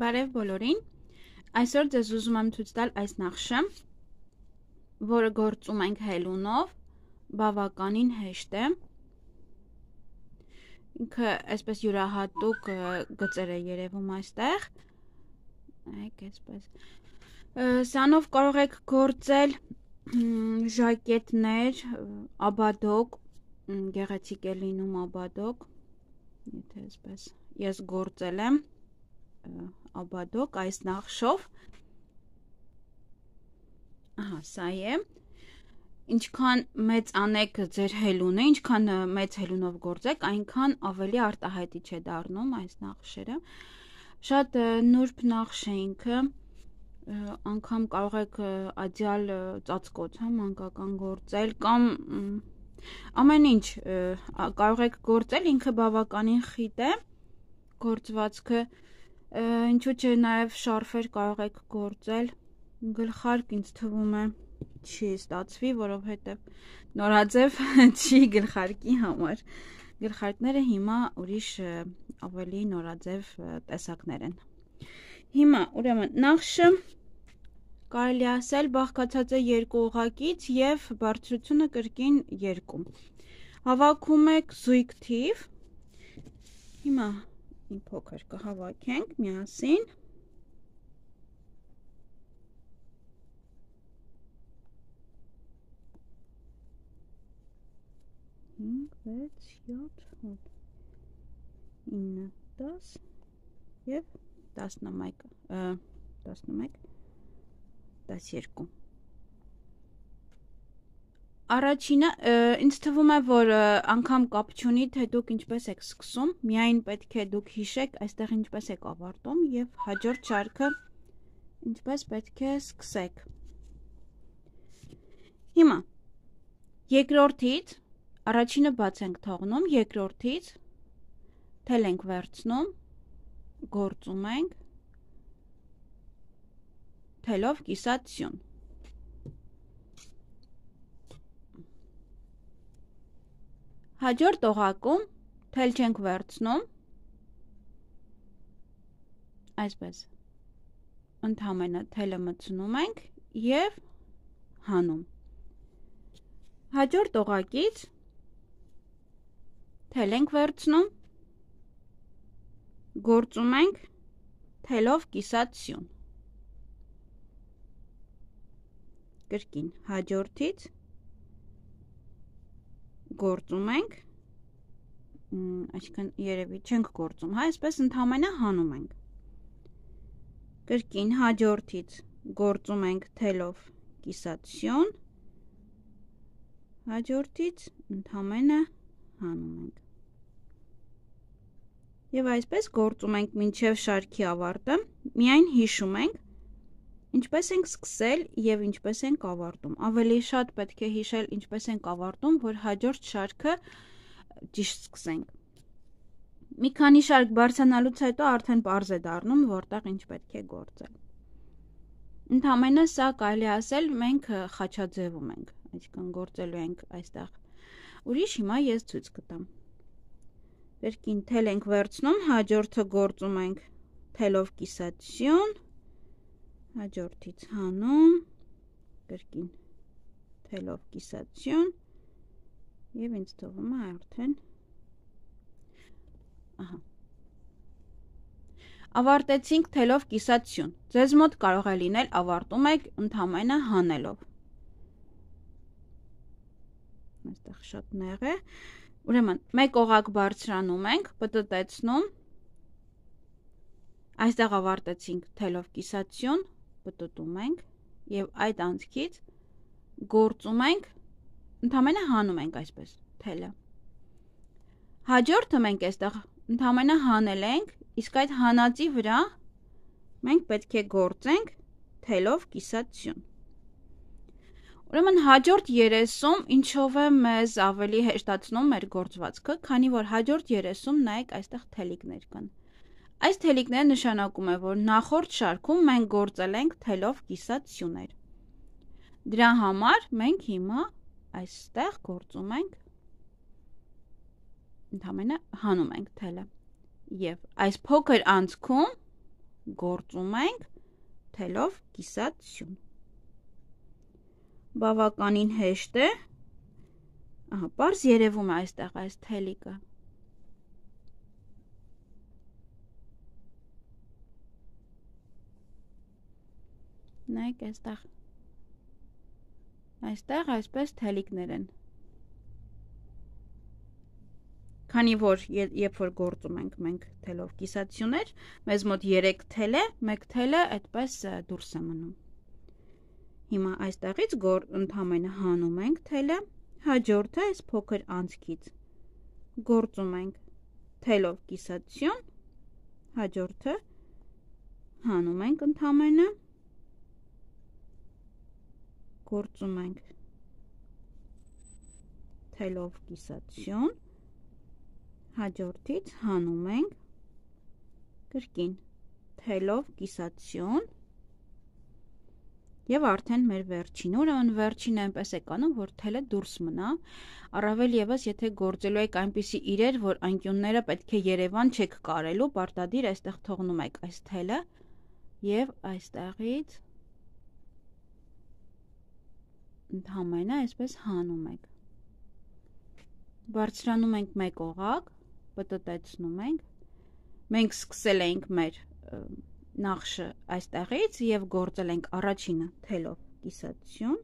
Բարև բոլորին։ Այսօր ձեզ ուզում եմ ցույց տալ այս նախշը, որը գործում ենք հելունով, բավականին հեշտ է։ Ինքը այսպես յուրահատուկ գծեր է երևում այստեղ։ Այք այսպես։ Սանով կարող եք գործել ժակետներ, աբադոկ, գեղեցիկ է լինում աբադոկ, եթե այսպես ես գործել եմ աբադոկ այս նախշով ահա սա է ինչքան մեծ անեք ձեր հելունը, ինչքան մեծ հելունով գործեք, այնքան ավելի արտահայտիչ է դառնում այս նախշերը։ Շատ նուրբ նախշ է ինքը, անգամ կարող եք ադյալ ծածկոց, հա, մանկական գործել կամ ամեն ինչ կարող եք գործել, ինքը բավականին խիտ է գործվածքը ինչու՞ չէ նաև շարֆեր կարող եք գործել գլխարկ ինձ թվում է չի ստացվի, որովհետև նորաձև չի գլխարկի համար։ Գլխարկները հիմա ուրիշ ավելի նորաձև տեսակներ են։ Հիմա, ուրեմն, նախշը կարելի ասել բաղկացած է երկու ուղակից եւ բարձրությունը կրկին 2։ Հավաքում եք զույգ թիվ։ Հիմա մի փոքր կհավաքենք միասին։ Հինգ, վեց, յոթ, հոտ, ինը, դաս և տասնամայք, տասնամայք, տաս երկու։ Առաջինը ինձ թվում է, որ անգամ կապ չունի, թե դուք ինչպես եք սկսում, միայն պետք է դուք հիշեք այստեղ ինչպես եք ավարտում եւ հաջորդ շարքը ինչպես պետք է սկսեք։ Հիմա երկրորդից առաջինը բաց ենք թողնում, երկրորդից թել ենք վերցնում, գործում ենք թելով կիսացյուն Հաջորդ օղակում թել չենք վերցնում, այսպես, ընդհամենը թելը մցնում ենք և հանում։ Հաջորդ օղակից թել ենք վերցնում, գործում ենք թելով կիսատ սյուն։ Կրկին հաջորդից գործում ենք, այսինքն երևի չենք գործում, հա, այսպես ընդհանրապես հանում ենք։ Կրկին հաջորդից գործում ենք թելով կիսացիոն, հաջորդից ընդհանրապես հանում ենք։ Եվ այսպես գործում ենք մինչև շարքի ավարտը, միայն հիշում ենք, Ինչպես ենք սկսել եւ ինչպես ենք ավարտում։ Ավելի շատ պետք է հիշել ինչպես ենք ավարտում, որ հաջորդ շարքը ճիշտ սկսենք։ Մի քանի շարք բարձրանալուց հետո արդեն པարզ է դառնում, որտեղ ինչ պետք է գործել։ Ընդհանրապես սա կարելի ասել մենք խաչաձևում ենք, այսինքն գործելու ենք այստեղ։ Ուրիշ հիմա ես ցույց կտամ։ Վերքին թել ենք վերցնում, հաջորդը գործում ենք թելով կիսացիոն հաջորդից հանում կրկին թելով կիսացյուն եւ ինձ թվում է արդեն ահա Ավարտեցինք թելով կիսացյուն։ Ձեզ մոտ կարող է լինել ավարտում եք ընդհանրապես հանելով։ Այստեղ շատ նեղ է։ Ուրեմն, մեկ օղակ բարձրանում ենք, պտտեցնում։ Այստեղ ավարտեցինք թելով կիսացյուն, պտտում ենք եւ այդ անցքից գործում ենք ընդամենը հանում ենք այսպես թելը հաջորդը մենք այստեղ ընդամենը հանել ենք իսկ այդ հանածի վրա մենք պետք է գործենք թելով կիսացյուն Ուրեմն հաջորդ 30-ում ինչով է մեզ ավելի հեշտացնում մեր գործվածքը, քանի որ հաջորդ 30-ում նայեք այստեղ թելիկներ կան։ Այս թելիկները նշանակում է, որ նախորդ շարքում մենք գործել ենք թելով կիսած սյուներ։ Դրա համար մենք հիմա այստեղ գործում ենք ընդհանրապես հանում ենք թելը։ Եվ այս փոքր անցքում գործում ենք թելով կիսացյուն։ Բավականին հեշտ է։ Ահա, པարզ երևում է այստեղ այս թելիկը։ Նայեք այստեղ։ Այստեղ այսպես թելիկներ են։ Քանի որ երբ որ գործում ենք մենք թելով կիսացյուներ, մեզ մոտ 3 թել է, 1 թելը այդպես դուրս է մնում։ Հիմա այստեղից գոր ընդհանրապես հանում ենք թելը, հաջորդը այս փոքր անցքից գործում ենք թելով կիսացյուն, հաջորդը հանում ենք ընդհանրապես գործում ենք. Թելով կիսացյուն, հաջորդից հանում ենք կրկին. Թելով կիսացյուն Եվ արդեն մեր վերջին, ուրեմն վերջինը այնպես է կանում, որ թելը դուրս մնա, առավել եւս եթե գործելու եք այնպիսի իրեր, որ անկյունները պետք է Երևան չեք կարելու, պարտադիր այստեղ թողնում եք այս թելը եւ այստեղից ընդհանրապես այսպես հանում եք։ Բարձրանում ենք մեկ օղակ, պտտեցնում ենք։ Մենք սկսել ենք մեր նախշը այստեղից եւ գործել ենք առաջինը թելով կիսացյուն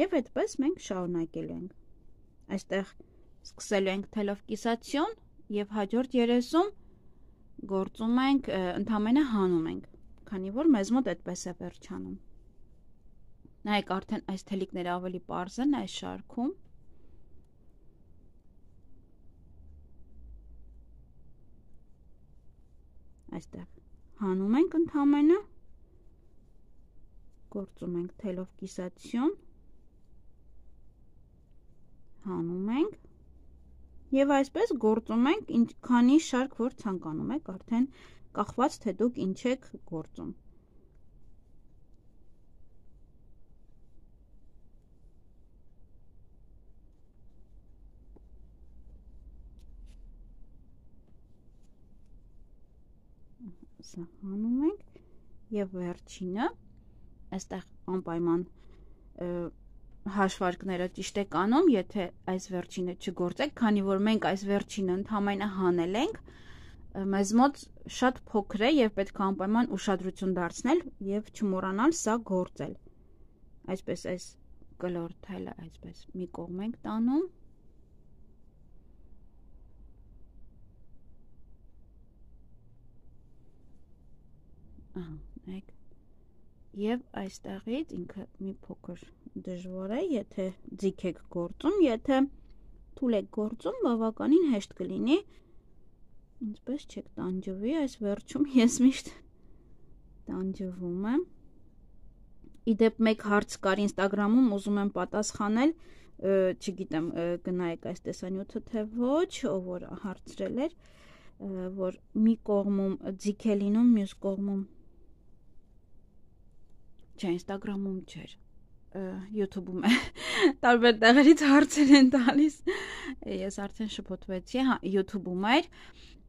եւ այդպես մենք շարունակել ենք։ Այստեղ սկսելու ենք թելով կիսացյուն եւ հաջորդ 30 գործում ենք ընդամենը հանում ենք, քանի որ մեզ մոտ այդպես է վերջանում։ Նայեք, արդեն այս թելիկները ավելի པարզ են այս շարքում։ Այստեղ հանում ենք ընդհանրը գործում ենք թելով կիսացյուն հանում ենք եւ այսպես գործում ենք ինչքանի շարք որ ցանկանում եք արդեն կախված թե դուք ինչ եք գործում սա հանում ենք եւ վերջինը այստեղ անպայման հաշվարկները ճիշտ եք անում, եթե այս վերջինը չգործեք, քանի որ մենք այս վերջինը ընդհանրապես հանել ենք, մեզ մոտ շատ փոքր է եւ պետք է անպայման ուշադրություն դարձնել եւ չմոռանալ սա գործել։ Այսպես այս կլոր թելը այսպես մի կողմ ենք տանում ահա նայեք եւ այստեղից ինքը մի փոքր դժվար է եթե ձիք եք գործում եթե թուլ եք գործում բավականին հեշտ կլինի ինչպես չեք տանջվի այս վերջում ես միշտ տանջվում եմ իդեպ մեկ հարց կար ինստագրամում ուզում եմ պատասխանել չգիտեմ գնայեք այս տեսանյութը թե ոչ ով որ հարցրել էր որ մի կողմում ձիք է լինում մյուս կողմում Չէ, Instagram-ում չէր YouTube-ում է տարբեր տեղերից հարցեր են տալիս։ Ես արդեն շփոթվեցի, հա, YouTube-ում էր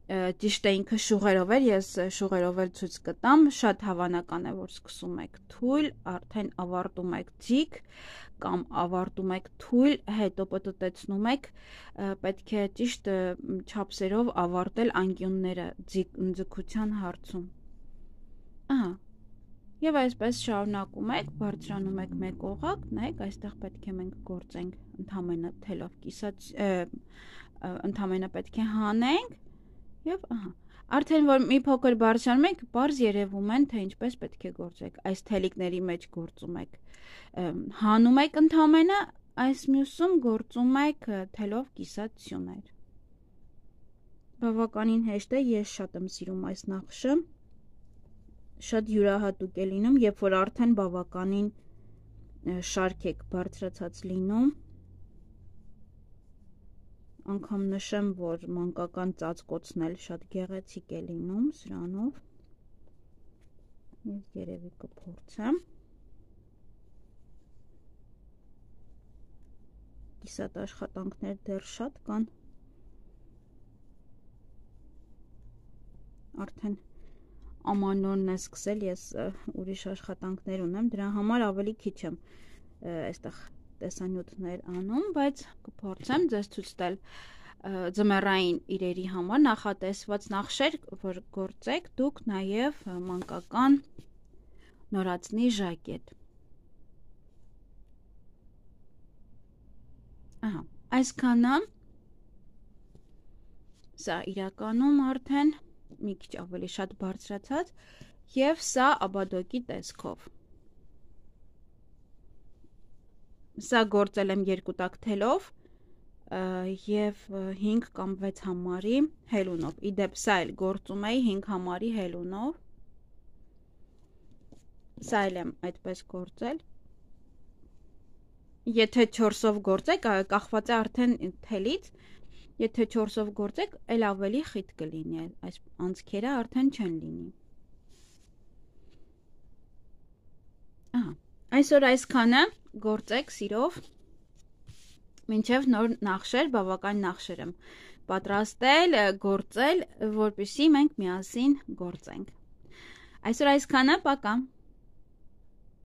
ճիշտ է ինքը շուղերով էր, ես շուղերով էլ ցույց կտամ, շատ հավանական է, որ սկսում եք թույլ, արդեն ավարտում եք ձիգ կամ ավարտում եք թույլ, հետո պտտեցնում եք, պետք է ճիշտ չափսերով ավարտել անկյունները ձգության հարցում։ Ահա, Եվ այսպես շարունակում եք, բարձրանում եք մեկ օղակ, նայեք, այստեղ պետք է մենք գործենք ընդհանրապես թելով կիսած ընդհանրապես պետք է հանենք եւ ահա Արդեն որ մի փոքր բարձրանում եք, բարձ երևում են, թե ինչպես պետք է գործեք։ Այս թելիկների մեջ գործում եք հանում եք ընդհանրապես, այս մյուսում գործում եք թելով կիսած սյուներ։ Բավականին հեշտ է, ես շատ եմ սիրում այս նախշը շատ յուրահատուկ է լինում, երբ որ արդեն բավականին շարք եք բարձրացած լինում անգամ նշեմ, որ մանկական ծածկոցն էլ շատ գեղեցիկ է լինում սրանով։ Ես երևի կփորձեմ։ Կիսատ աշխատանքներ դեռ շատ կան։ Արդեն ամանորն է սկսել, ես ուրիշ աշխատանքներ ունեմ, դրա համար ավելի քիչ եմ այստեղ տեսանյութներ անում, բայց կփորձեմ ձեզ ցույց տալ ձմեռային իրերի համար նախատեսված նախշեր, որ գործեք դուք նաև մանկական նորածնի ժակետ։ Ահա, այսքանը սա իրականում արդեն մի քիչ ավելի շատ բարձրացած եւ սա աբադոկի տեսքով։ Սա գործել եմ երկու տակ թելով եւ 5 կամ 6 համարի հելունով։ Իդեպ սա էլ գործում էի 5 համարի հելունով։ Սա էլ եմ այդպես գործել։ Եթե 4-ով գործեք, կախված է արդեն թելից, Եթե 4-ով գործեք, ել ավելի խիտ կլինի, այս անցքերը արդեն չեն լինի։ Ահա, այսօր այսքանը գործեք սիրով։ Մինչև նոր նախշեր, բավական նախշեր եմ պատրաստել, գործել, որպեսզի մենք միասին գործենք։ Այսօր այսքանը, պակա։